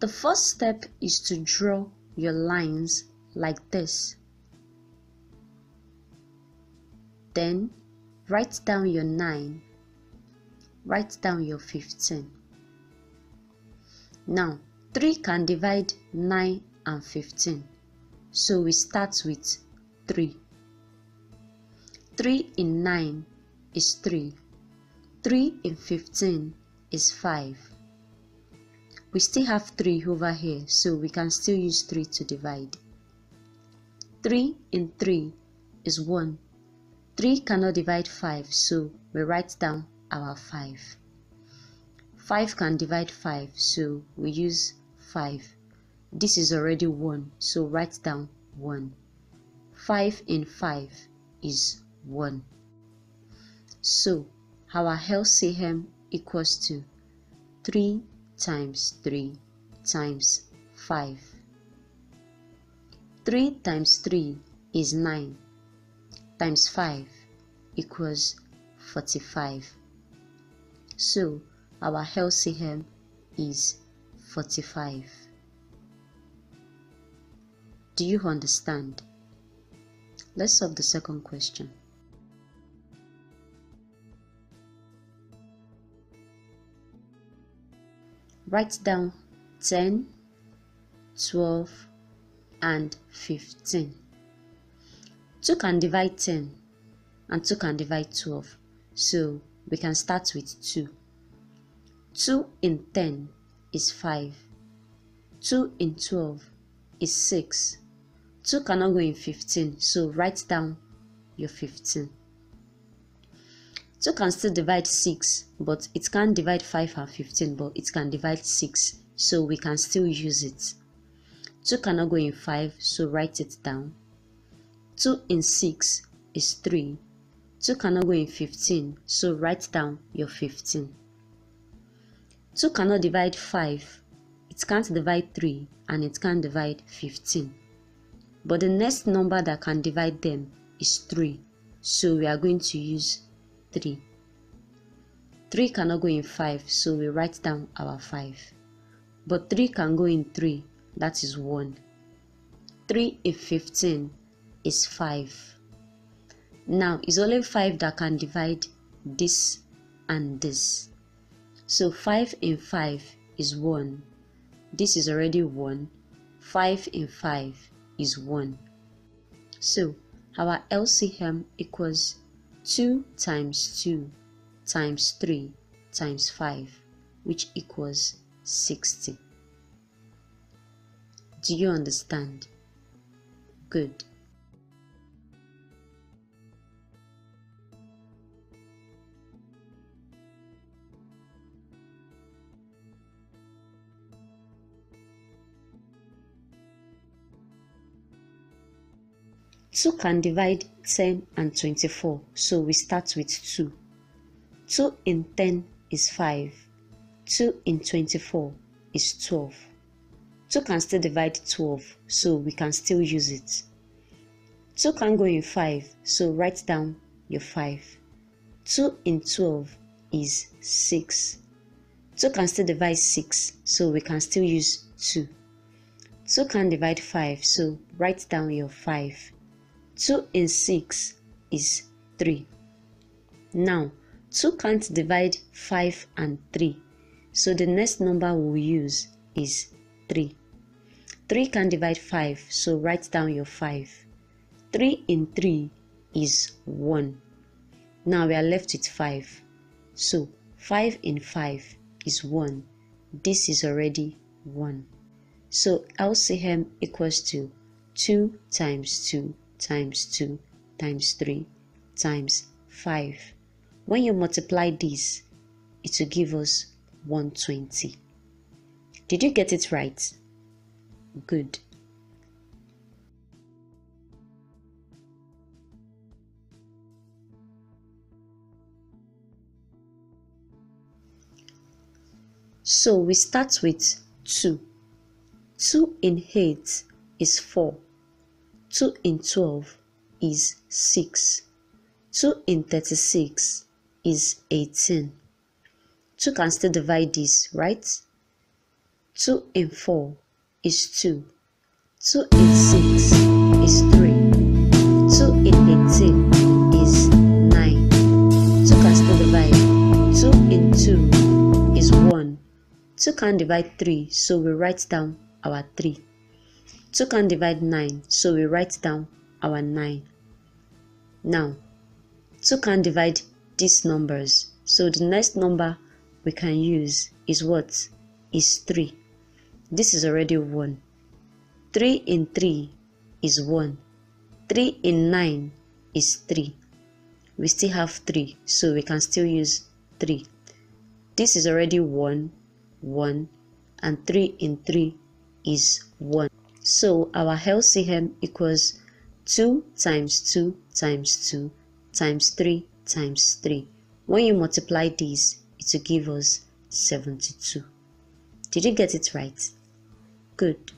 The first step is to draw your lines like this. Then write down your 9, write down your 15. Now 3 can divide 9 and 15, so we start with 3. 3 in 9 is 3. 3 in 15 is 5. We still have 3 over here, so we can still use 3 to divide. 3 in 3 is 1. 3 cannot divide 5, so we write down our 5. 5 can divide 5, so we use 5. This is already 1, so write down 1. 5 in 5 is 1. So our LCM equals to 3 times 3 times 5. 3 times 3 is 9 times 5 equals 45. So our LCM is 45. Do you understand? Let's solve the second question. Write down 10, 12, and 15. 2 can divide 10 and 2 can divide 12. So we can start with 2. 2 in 10 is 5. 2 in 12 is 6. 2 cannot go in 15, so write down your 15. 2 can still divide 6 but it can't divide 5 and 15 but it can divide 6 so we can still use it. 2 cannot go in 5 so write it down. 2 in 6 is 3 2 cannot go in 15 so write down your 15 2 cannot divide 5 it can't divide 3 and it can't divide 15 but the next number that can divide them is 3 so we are going to use 3. 3 cannot go in 5, so we write down our 5. But 3 can go in 3, that is 1. 3 in 15 is 5. Now, it's only 5 that can divide this and this. So 5 in 5 is 1. This is already 1. 5 in 5 is 1. So our LCM equals 2 times 2 times 3 times 5 which equals 60. Do you understand? Good. Two can divide 10 and 24, so we start with 2. 2 in 10 is 5. 2 in 24 is 12. 2 can still divide 12, so we can still use it. 2 can go in 5, so write down your 5. 2 in 12 is 6. 2 can still divide 6, so we can still use 2. 2 can divide 5, so write down your 5. 2 in 6 is 3. Now, 2 can't divide 5 and 3, so the next number we'll use is 3. 3 can divide 5, so write down your 5. 3 in 3 is 1. Now we are left with 5. So 5 in 5 is 1. This is already 1. So LCM equals to 2 times 2 times 2 times 3 times 5. When you multiply this, it will give us 120. Did you get it right? Good. So we start with 2. 2 in 8 is 4. 2 in 12 is 6. 2 in 36 is 18. 2 can still divide this, right? 2 in 4 is 2. 2 in 6 is 3. 2 in 18 is 9. 2 can still divide. 2 in 2 is 1. 2 can divide 3, so we write down our 3. 2 can divide 9, so we write down our 9. Now, 2 can divide these numbers, so the next number we can use is what? Is 3. This is already 1. 3 in 3 is 1. 3 in 9 is 3. We still have 3, so we can still use 3. This is already 1, 1, and 3 in 3 is 1. So our LCM equals 2 times 2 times 2 times 3 times 3. When you multiply these, it will give us 72. Did you get it right? Good.